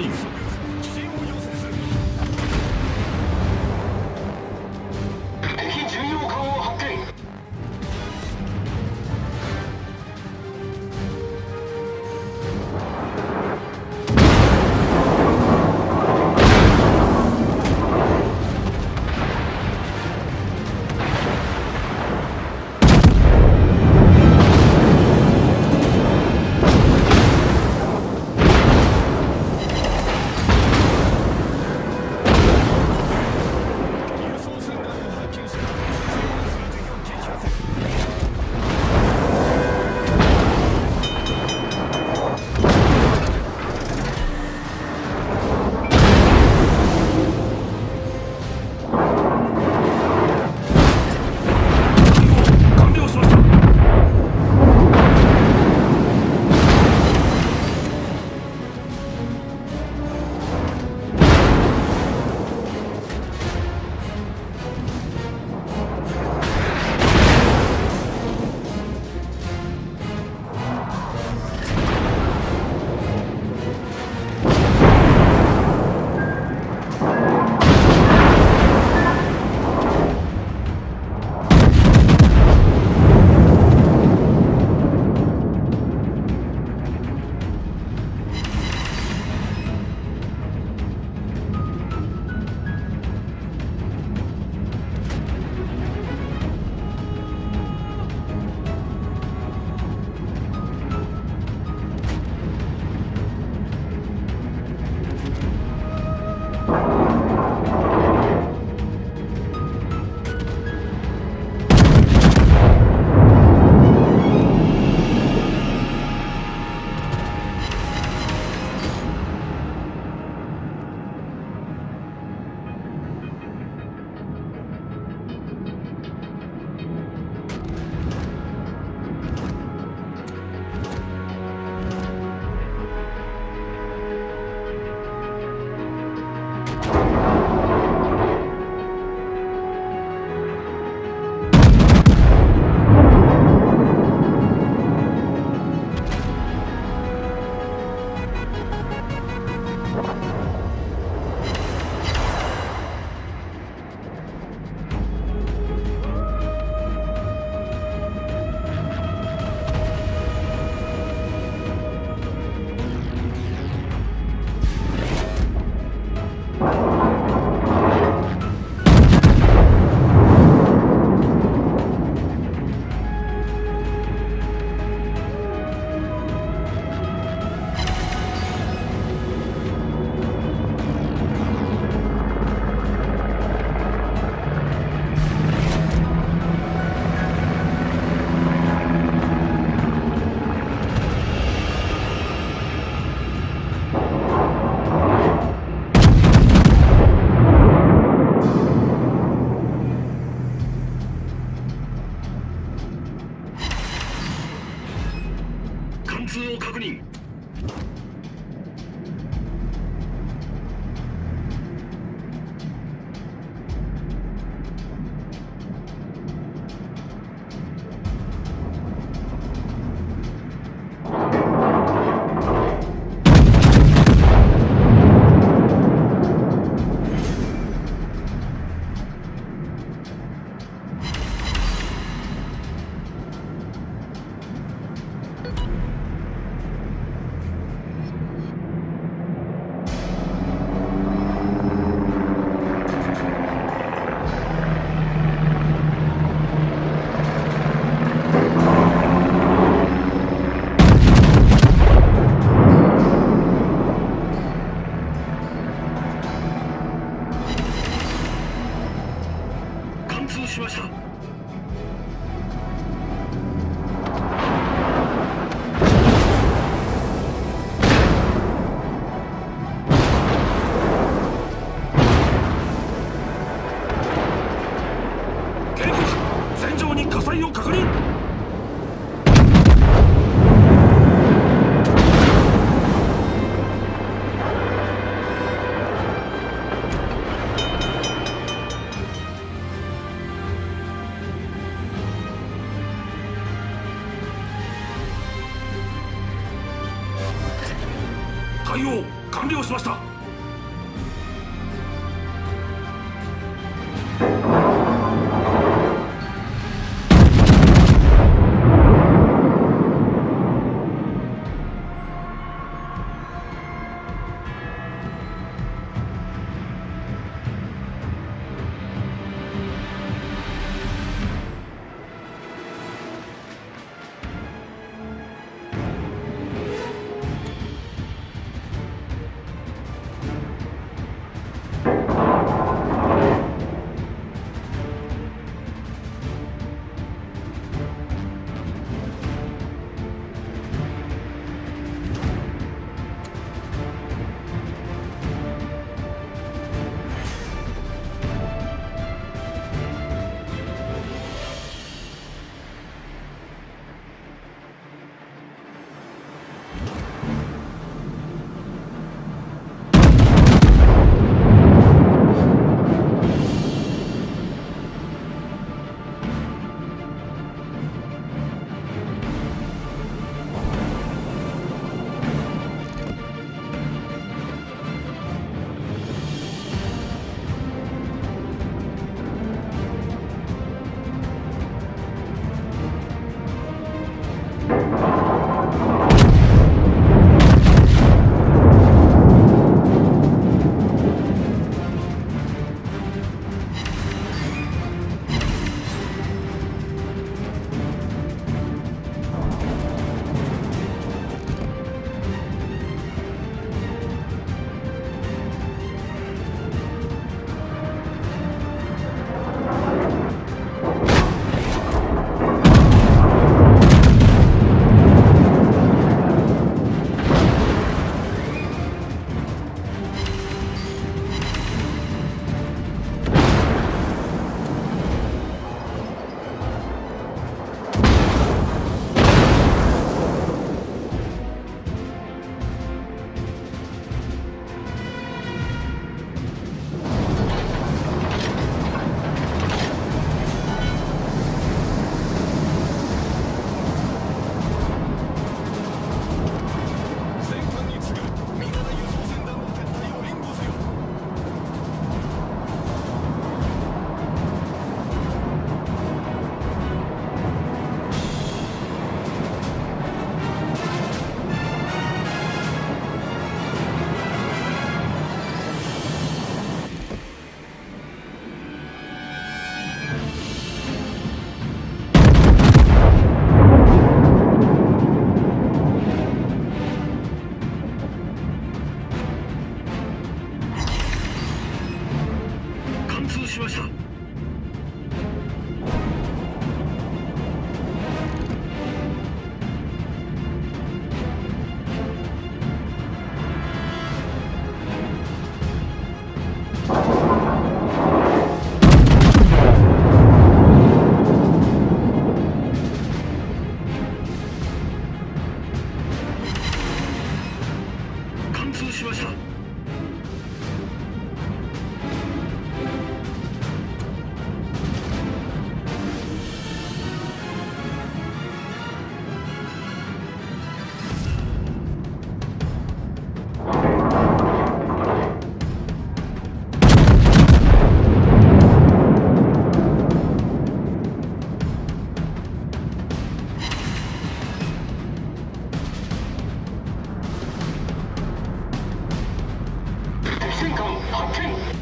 leave. Two.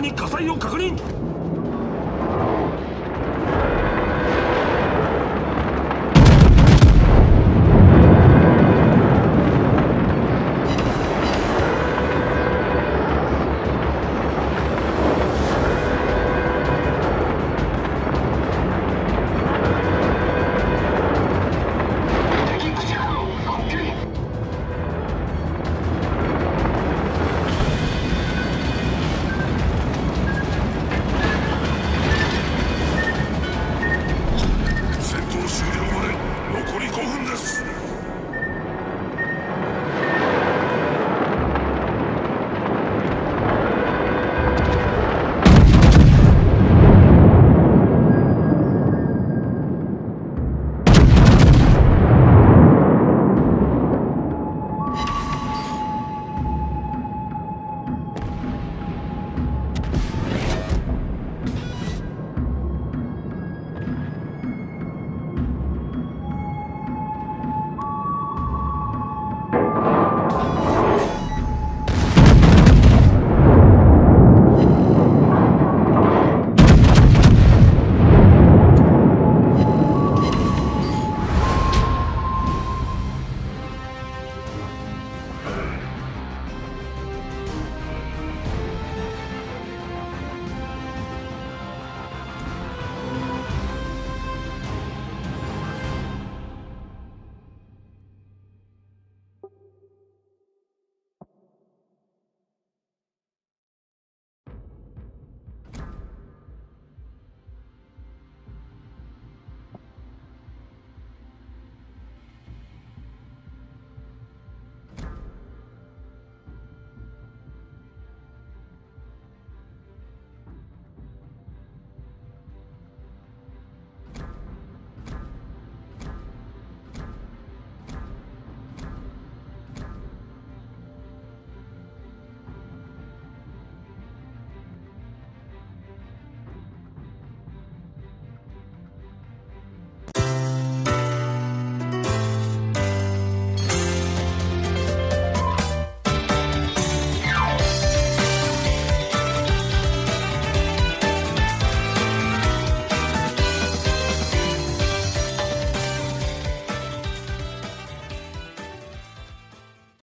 に火災を確認。